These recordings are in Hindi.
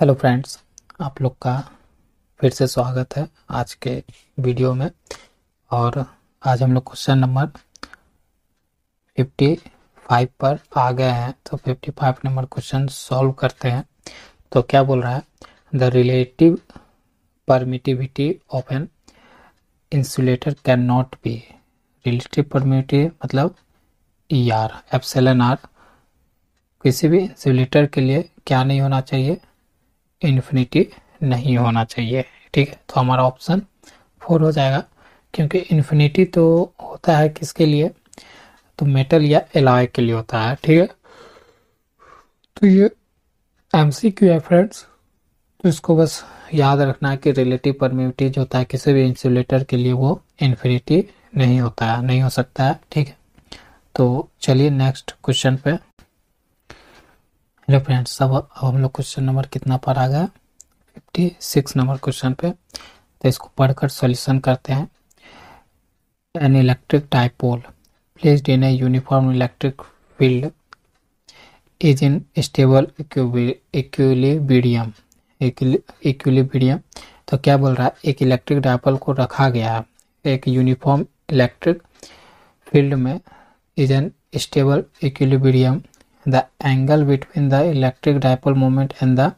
हेलो फ्रेंड्स आप लोग का फिर से स्वागत है आज के वीडियो में। और आज हम लोग क्वेश्चन नंबर 55 पर आ गए हैं। तो 55 नंबर क्वेश्चन सॉल्व करते हैं। तो क्या बोल रहा है? The relative permittivity of an insulator can not be relative permittivity मतलब ई आर एप्सिलन आर किसी भी इंसुलेटर के लिए क्या नहीं होना चाहिए? इन्फिनिटी नहीं होना चाहिए, ठीक है? तो हमारा ऑप्शन फोर हो जाएगा, क्योंकि इन्फिनिटी तो होता है किसके लिए? तो मेटल या एलॉय के लिए होता है, ठीक है? तो ये एम सी क्यू है फ्रेंड्स तो इसको बस याद रखना है कि रिलेटिव परमिटिव जो होता है किसी भी इंसुलेटर के लिए, वो इन्फिनिटी नहीं होता है, नहीं हो सकता है, ठीक है? तो चलिए नेक्स्ट क्वेश्चन पे हेलो फ्रेंड्स, अब अब हम लोग क्वेश्चन नंबर कितना पर आ गया? फिफ्टी सिक्स नंबर क्वेश्चन पे। तो इसको पढ़कर सॉल्यूशन करते हैं। An electric dipole placed in a uniform electric field is in stable equilibrium equilibrium तो क्या बोल रहा है? एक इलेक्ट्रिक डाइपोल को रखा गया है। एक यूनिफॉर्म इलेक्ट्रिक फ़ील्ड में is an stable equilibrium the angle between the electric dipole moment and the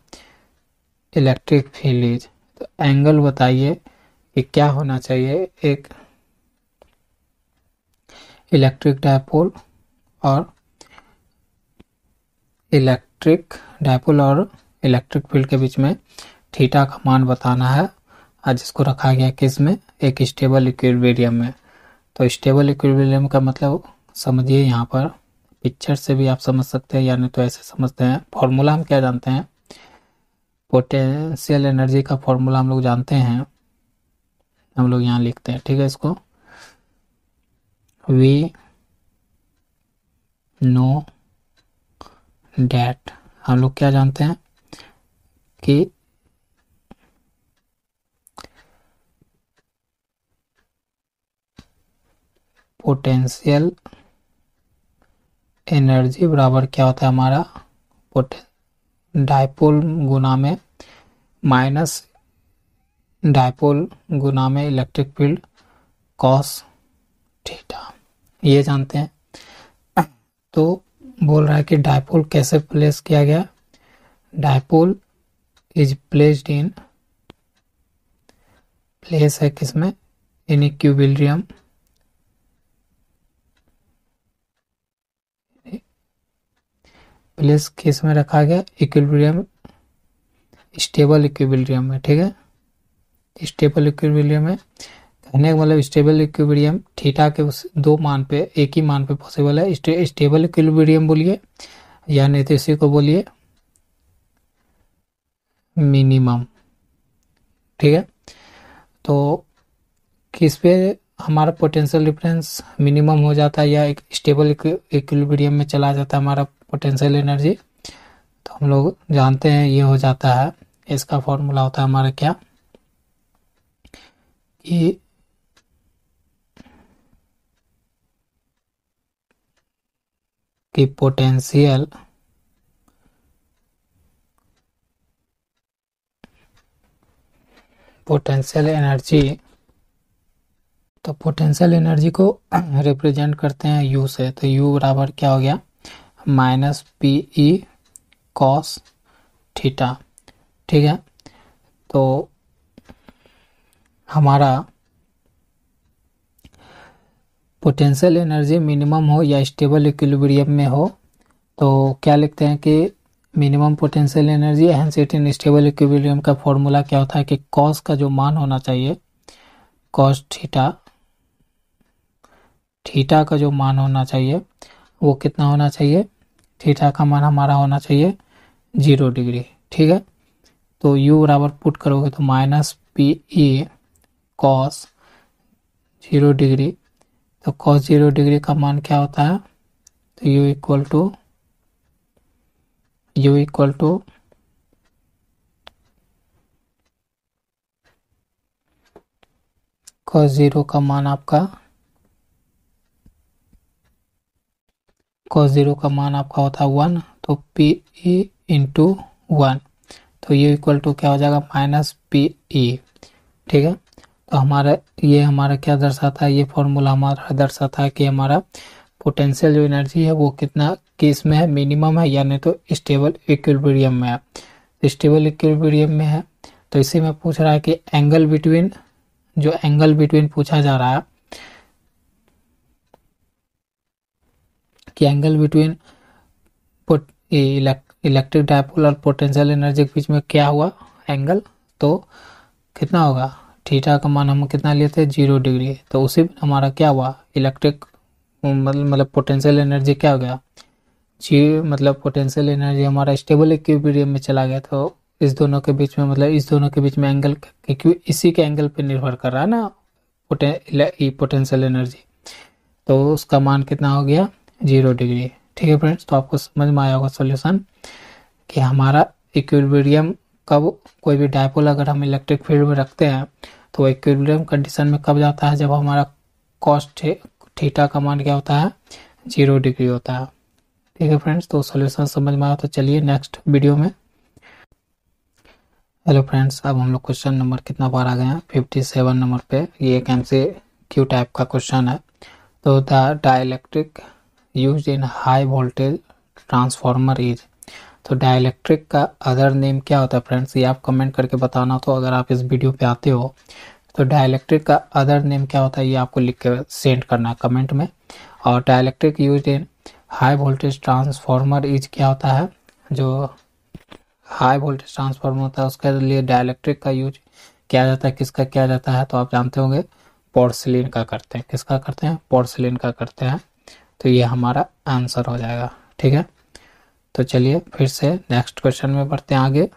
electric field तो एंगल बताइए कि क्या होना चाहिए? एक इलेक्ट्रिक डायपोल और इलेक्ट्रिक डायपोल और इलेक्ट्रिक फ़ील्ड के बीच में थीटा का मान बताना है। आज जिसको रखा गया किसमें? एक स्टेबल इक्विलिब्रियम में। तो स्टेबल इक्विलिब्रियम का मतलब समझिए यहाँ पर पिक्चर से भी आप समझ सकते हैं यानी तो ऐसे समझते हैं। फॉर्मूला हम क्या जानते हैं? पोटेंशियल एनर्जी का फॉर्मूला हम लोग जानते हैं। हम लोग यहाँ लिखते हैं, ठीक है इसको? We know that. हम लोग क्या जानते हैं? कि पोटेंशियल एनर्जी बराबर क्या होता है हमारा? डायपोल गुना में माइनस डायपोल गुना में इलेक्ट्रिक फ़ील्ड कॉस थीटा। ये जानते हैं। तो बोल रहा है कि डायपोल कैसे प्लेस किया गया? Dipole is placed in, place है किसमें? In equilibrium. प्लेस केस में रखा गया इक्विलिब्रियम स्टेबल इक्विलिब्रियम में ठीक है? स्टेबल इक्विलिब्रियम में कहने का मतलब स्टेबल इक्विलिब्रियम थीटा के उस दो मान पे एक ही मान पे पॉसिबल है। स्टे, स्टेबल इक्विलिब्रियम बोलिए या नहीं तो इसी को बोलिए मिनिमम ठीक है? तो किस पे हमारा पोटेंशियल डिफरेंस मिनिमम हो जाता है या एक स्टेबल इक्विलिब्रियम में चला जाता है हमारा पोटेंशियल एनर्जी तो हम लोग जानते हैं ये हो जाता है। इसका फॉर्मूला होता है हमारा क्या? कि कि पोटेंशियल पोटेंशियल एनर्जी तो पोटेंशियल एनर्जी को रिप्रेजेंट करते हैं यू से। तो यू बराबर क्या हो गया? Minus P E cos theta ठीक है? तो हमारा पोटेंशियल एनर्जी मिनिमम हो या स्टेबल इक्विलिब्रियम में हो तो क्या लिखते हैं कि मिनिमम पोटेंशियल एनर्जी एहन सेट इन स्टेबल इक्विलिब्रियम का फॉर्मूला क्या होता है कि कॉस का जो मान होना चाहिए कॉस थीटा थीटा का जो मान होना चाहिए, वो कितना होना चाहिए? थीटा का मान हमारा होना चाहिए ज़ीरो डिग्री, ठीक है? तो u बराबर पुट करोगे तो minus P A cos zero degree तो कॉस ज़ीरो डिग्री का मान क्या होता है? तो u equal to U equal to cos zero का मान आपका कॉस ज़ीरो का मान आपका होता है वन तो पी ई इंटू वन। तो ये इक्वल टू क्या हो जाएगा? माइनस पी ई ठीक है? तो हमारा, ये हमारा क्या दर्शाता है? ये फॉर्मूला हमारा दर्शाता है कि हमारा पोटेंशियल जो एनर्जी है वो कितना केस में है? मिनिमम है या नहीं तो स्टेबल इक्विलिब्रियम में है। स्टेबल इक्विलिब्रियम में है। तो इसी में पूछ रहा है कि एंगल बिटवीन जो एंगल बिटवीन पूछा जा रहा है कि एंगल बिटवीन इलेक्ट्रिक डायपोल और पोटेंशियल एनर्जी के बीच में क्या हुआ? एंगल तो कितना होगा? थीटा का मान हम कितना लिए थे? ज़ीरो डिग्री तो उसी हमारा क्या हुआ? इलेक्ट्रिक मतलब मतलब पोटेंशियल एनर्जी क्या हो गया? जी मतलब पोटेंशियल एनर्जी हमारा स्टेबल इक्विलिब्रियम में चला गया। तो इस दोनों के बीच में मतलब इस दोनों के बीच में एंगल क्योंकि इसी के एंगल पे निर्भर कर रहा है ना? पोटेंशियल एनर्जी तो उसका मान कितना हो गया? Zero degree. ठीक है फ्रेंड्स तो आपको समझ में आया होगा सोल्यूशन कि हमारा इक्विलिब्रियम कब कोई भी डायपोल अगर हम इलेक्ट्रिक फ़ील्ड में रखते हैं तो इक्विलिब्रियम कंडीशन में कब जाता है? जब हमारा कॉस्ट थीटा का मान क्या होता है? ज़ीरो डिग्री होता है। ठीक है फ्रेंड्स तो सोल्यूशन समझ में आया तो चलिए नेक्स्ट वीडियो में। हेलो फ्रेंड्स, अब हम लोग क्वेश्चन नंबर कितना बार आ गए हैं? फिफ्टी सेवन नंबर पे। ये एक एम क्यू टाइप का क्वेश्चन है। तो the dielectric use in high voltage transformer is तो डाइलेक्ट्रिक का अदर नेम क्या होता है फ्रेंड्स ये आप कमेंट करके बताना तो अगर आप इस वीडियो पे आते हो तो डाइलेक्ट्रिक का अदर नेम क्या होता है ये आपको लिख के सेंड करना है कमेंट में। और dielectric use in high voltage transformer is क्या होता है? जो हाई वोल्टेज ट्रांसफार्मर होता है, उसके लिए डाइलेक्ट्रिक का यूज़ किया जाता है। किसका किया जाता है? तो आप जानते होंगे पोर्सिलिन का करते हैं। किसका करते हैं? पोर्सिलिन का करते हैं। तो ये हमारा आंसर हो जाएगा, ठीक है? तो चलिए फिर से नेक्स्ट क्वेश्चन में बढ़ते हैं आगे।